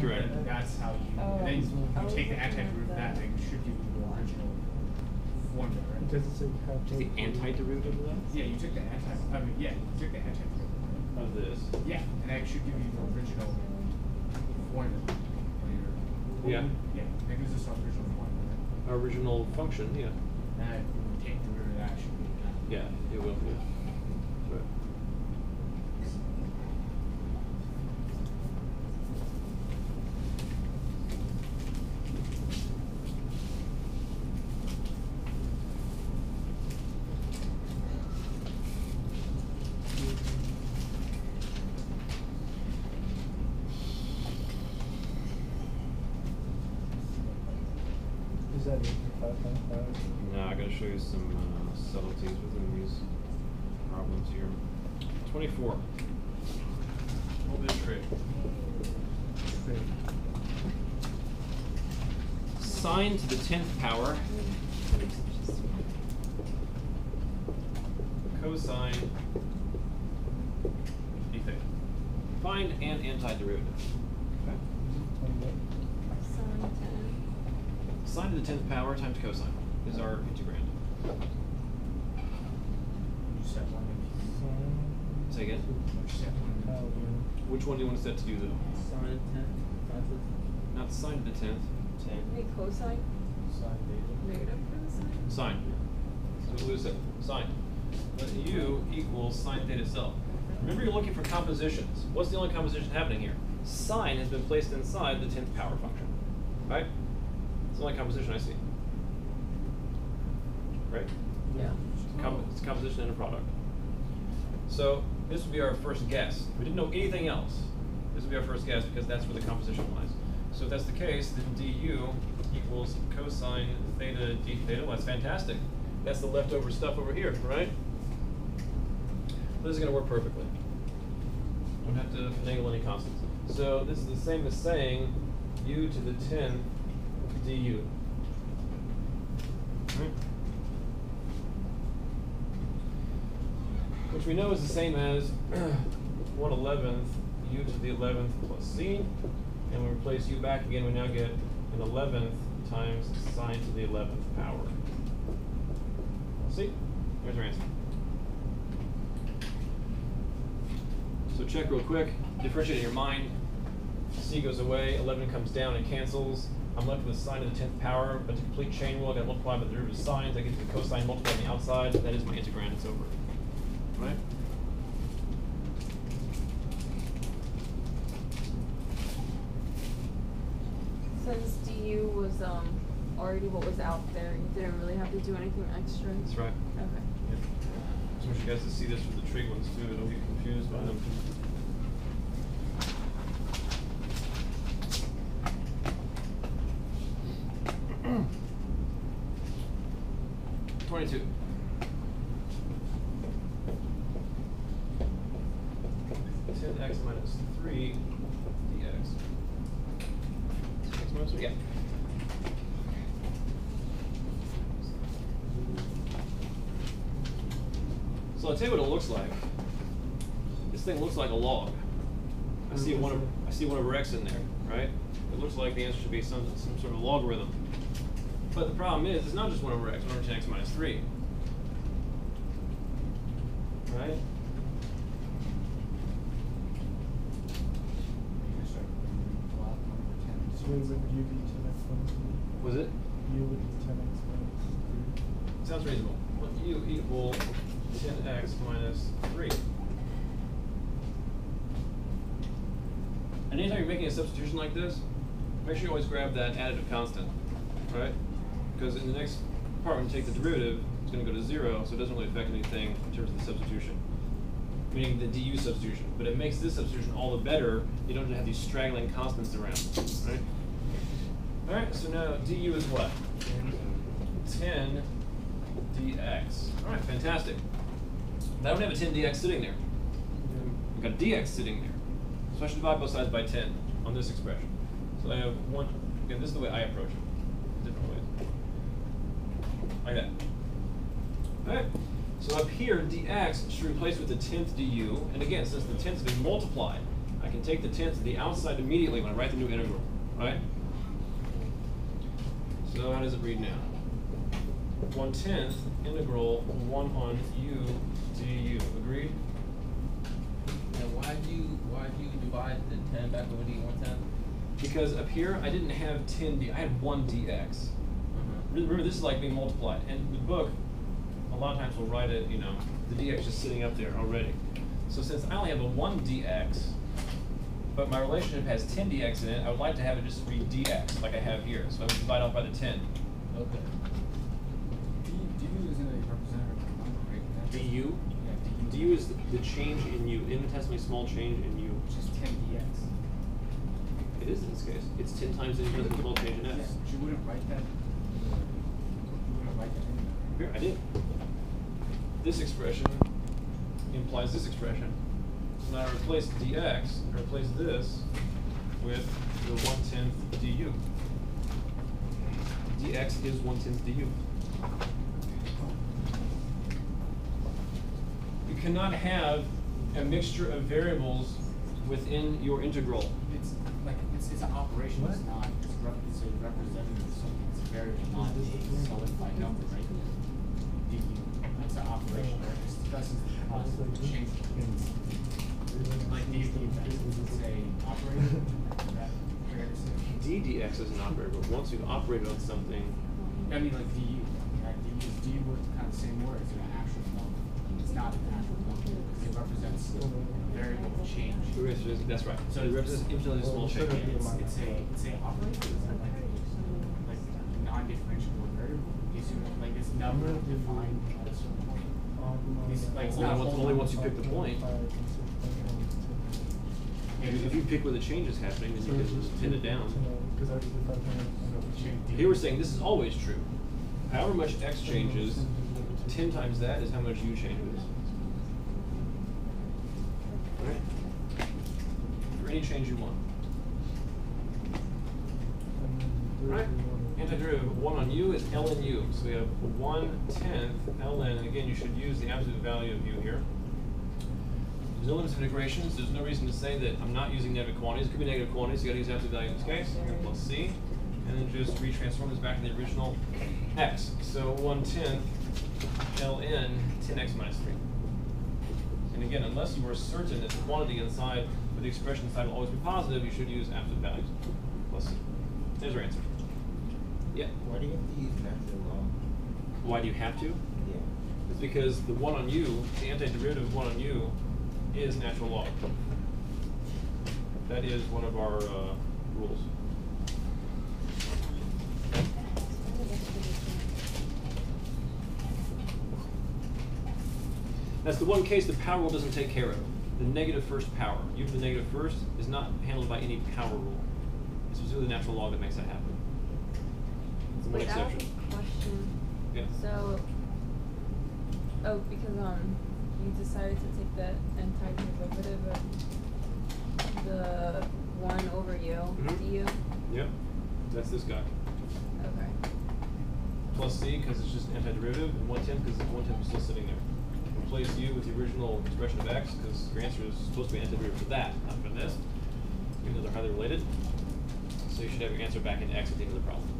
correct. And that's how you, Oh, and then you oh. I take the oh, looking at antiderivative of that, that. and it should give you the original formula, right? Does it say you have Is the to- anti-derivative of that? Yeah, you took the anti, I mean, yeah, you took the antiderivative. Of this? Yeah, and that should give you the original formula. or your- Yeah. Yeah, that gives us our original formula, right? Original function, yeah. That, when we take the root of that, should be that. Yeah, it will, yeah. That's right. Is Now I gotta show you some uh, subtleties within these problems here. Twenty-four. A little bit of. Sine to the tenth power cosine theta. Find an antiderivative. Okay. Sine ten. Sine to the tenth power times cosine is our integrand. You set one in, Say again. set one. Which one do you want to set to do though? Sine ten, times Not sine to the tenth. ten. Wait, cosine? Sine. Negative cosine? Sine. So we'll lose it. Sine. Let u equals sine theta itself. Remember you're looking for compositions. What's the only composition happening here? Sine has been placed inside the tenth power function. Right? It's the only composition I see. Right? Yeah. It's a, com- it's a composition and a product. So this would be our first guess. If we didn't know anything else, this would be our first guess because that's where the composition lies. So if that's the case, then du equals cosine theta d theta. Well, that's fantastic. That's the leftover stuff over here, right? This is going to work perfectly. Don't have to finagle any constants. So this is the same as saying u to the 10 du. Right? Hmm. Which we know is the same as 1 11th u to the 11th plus c. And we replace u back again, we now get an 11th times sine to the 11th power. See? There's our answer. So check real quick, differentiate in your mind. C goes away, 11 comes down and cancels. I'm left with sine to the 10th power, but to complete chain rule, I gotta multiply by the derivative of sines. I get to the cosine multiply on the outside. That is my integrand, it's over. Right? Since du was um already what was out there, you didn't really have to do anything extra. That's right. Okay. I Just want you guys to see this with the trig ones too, don't get confused by them. Twenty-two. Ten x minus three dx. X minus three, yeah. So I'll tell you what it looks like. This thing looks like a log. I see one of I see one over x in there, right? It looks like the answer should be some some sort of logarithm. But the problem is, it's not just one over x, one over ten x minus three. Right? You start block number ten. So what is it, u be ten x minus three? Was it? U would be ten x minus three. Sounds reasonable. Let u equal ten x minus three. And anytime you're making a substitution like this, make sure you always grab that additive constant, right? Because in the next part, when you take the derivative, it's going to go to zero, so it doesn't really affect anything in terms of the substitution, meaning the du substitution. But it makes this substitution all the better. You don't have these straggling constants around, right? All right, so now du is what? 10 dx. All right, fantastic. I don't have a 10 dx sitting there. I've got a dx sitting there. So I should divide both sides by 10 on this expression. So I have one, again, this is the way I approach it. Different ways. Like that. All right. So up here, dx should replace with the 10th du. And again, since the 10th is being multiplied, I can take the tenth to the outside immediately when I write the new integral, right? So how does it read now? One tenth integral one on u du. Agreed? And why do you, why do you divide the ten back over to one tenth? Because up here I didn't have ten d. I had one dx. Re- Remember, this is like being multiplied, and the book, a lot of times will write it, you know, the dx just sitting up there already. So since I only have a one dx, but my relationship has ten dx in it, I would like to have it just read dx, like I have here, so I would divide off by the ten. Okay. D, du isn't a representative number, right? That's just- du? Yeah, du. du is the, the change in u, infinitesimally small change in u. Which is ten dx. It is in this case, it's ten times the infinitesimally small change in Yeah, but you wouldn't write that. You wouldn't write that anywhere. Here, I did. This expression implies this expression. So now I replace dx, I replace this with the one tenth du. dx is one tenth du. You cannot have a mixture of variables within your integral. It's like, it's, it's an operation, it's not, it's rep, it's a representative of something, it's a variable, not a solidified number, right? Du, that's an operation, right? This doesn't, uh, change. Like, du, it's a operation, is that fair to say? d dx is an operator, but once you've operated on something, I mean, like, du, right, du is du with kind of the same word, it's an actual number. It's not an actual number, because it represents a variable change. that's right. So it represents infinitely small change. It's, it's a, it's a operator, it's like, like non-differentiable variable. You see, what- like it's number defined as. It's like, it's Only once- only once you pick the point. If you- if you pick where the change is happening, then you can just pin it down. Here we're saying this is always true. However much x changes, ten times that is how much u changes. Alright? For any change you want. Right? Antiderivative of one u is ln u. So we have one tenth ln, and again, you should use the absolute value of u here. There's no limits of integrations. There's no reason to say that I'm not using negative quantities. It could be negative quantities. You gotta use absolute value in this case. Plus c. And then just retransform this back to the original x. So one tenth ln 10x minus 3. And again, unless you are certain that the quantity inside, or the expression inside will always be positive, you should use absolute values. Plus c. There's our answer. Yeah. Why do you have to use natural log? Why do you have to? Yeah. It's because the one on u, the antiderivative of one on u, is natural log. That is one of our uh, rules. That's the one case the power rule doesn't take care of. The negative first power. u to the negative first is not handled by any power rule. It's specifically the natural log that makes that happen. It's the one Wait, I have a question. Yeah. So, oh, because, um, you decided to take the antiderivative of the one over u, Mhm. du? Yep, that's this guy. Okay. Plus c, because it's just antiderivative, and one tenth, because one tenth is still sitting there. Replace u with the original expression of x, because your answer is supposed to be antiderivative for that, not for this. Even though they're highly related. So you should have your answer back in x at the end of the problem.